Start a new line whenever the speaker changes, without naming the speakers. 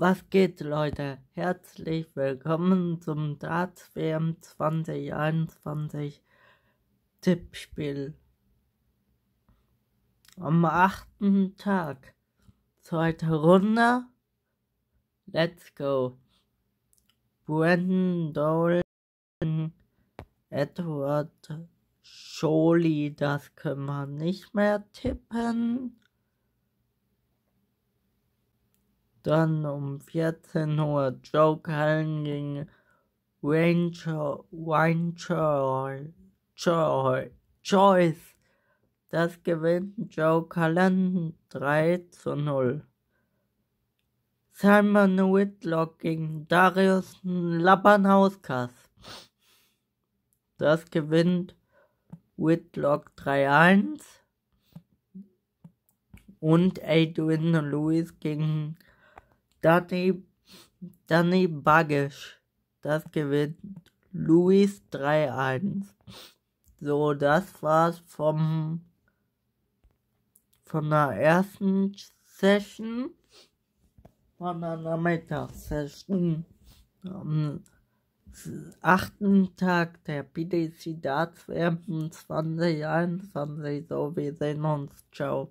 Was geht, Leute? Herzlich willkommen zum Darts WM 2021 Tippspiel. Am achten Tag. Zweite Runde. Let's go. Brandon Dolan, Edward Scholi, das können wir nicht mehr tippen. Dann um 14 Uhr Joe Cullen gegen Ranger Ranger Joyce. Das gewinnt Joe Cullen 3 zu 0. Simon Whitlock gegen Darius Labanhauskas. Das gewinnt Whitlock 3-1. Und Adrian Lewis gegen Danny, Danny Baggish. Das gewinnt Luis 3-1. So, das war's vom von der ersten Session von der Nachmittagssession am achten Tag der BDC Darts WM 2021. So, wir sehen uns. Ciao.